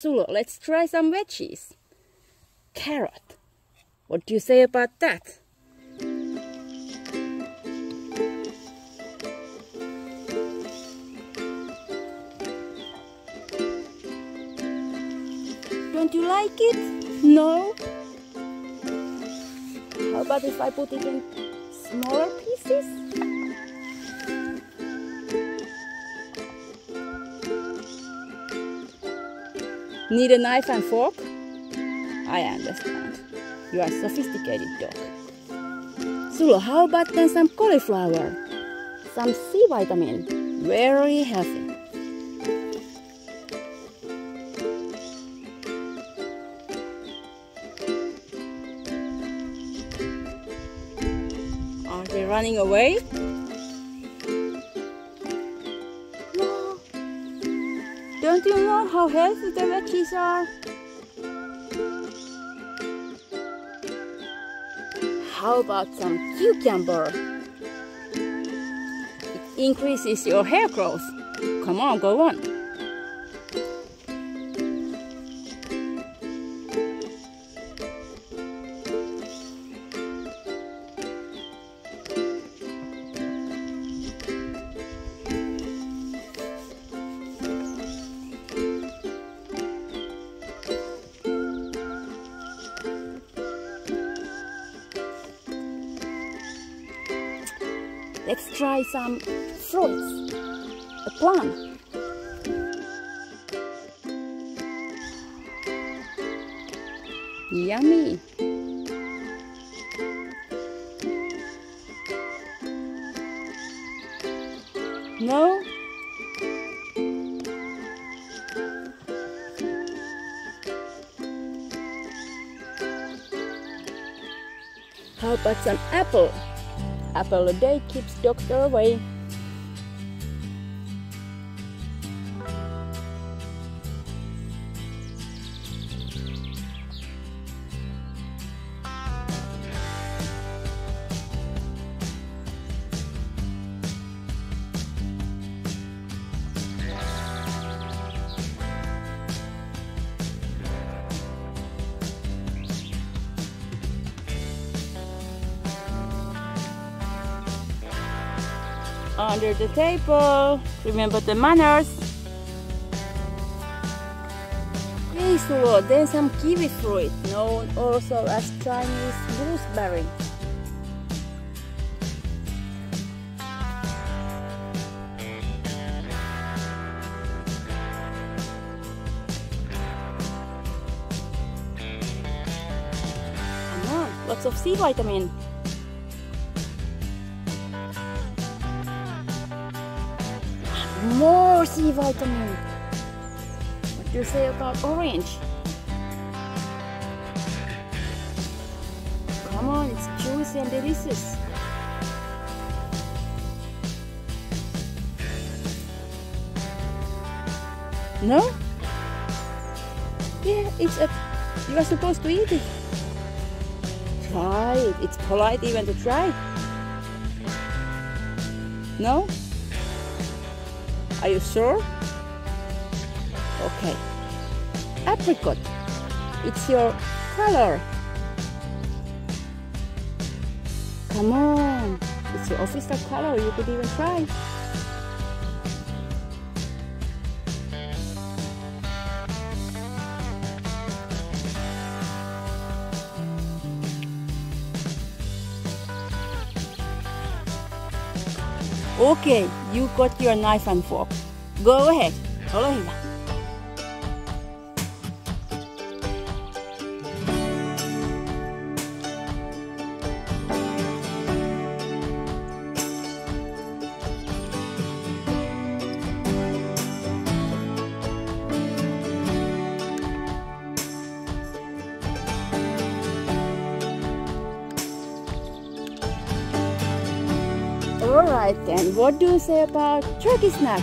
Sulo, let's try some veggies. Carrot. What do you say about that? Don't you like it? No? How about if I put it in smaller pieces? Need a knife and fork? I understand. You are a sophisticated dog. Sulo, how about then some cauliflower? Some C vitamin. Very healthy. Are they running away? Don't you know how healthy the veggies are? How about some cucumber? It increases your hair growth. Come on, go on. Let's try some fruits. A plum. Yummy. No? How about some apple? Apple a day keeps doctor away. Under the table. Remember the manners. Sulo, then some kiwi fruit, known also as Chinese gooseberry. Come on, lots of C vitamin. More C vitamin. What do you say about orange? Come on, it's juicy and delicious. No? Yeah, it's a. You are supposed to eat it. Try it. It's polite even to try. No? Are you sure? Okay. Apricot. It's your color. Come on. It's your official color. You could even try. Okay, you got your knife and fork. Go ahead. Ole hyvä. Alright then, what do you say about turkey snack?